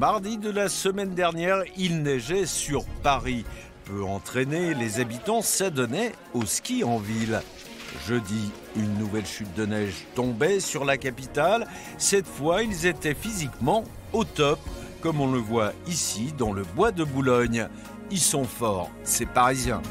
mardi de la semaine dernière, il neigeait sur Paris. Peu entraînés, les habitants s'adonnaient au ski en ville. Jeudi, une nouvelle chute de neige tombait sur la capitale. Cette fois, ils étaient physiquement au top, comme on le voit ici dans le bois de Boulogne. Ils sont forts, ces Parisiens.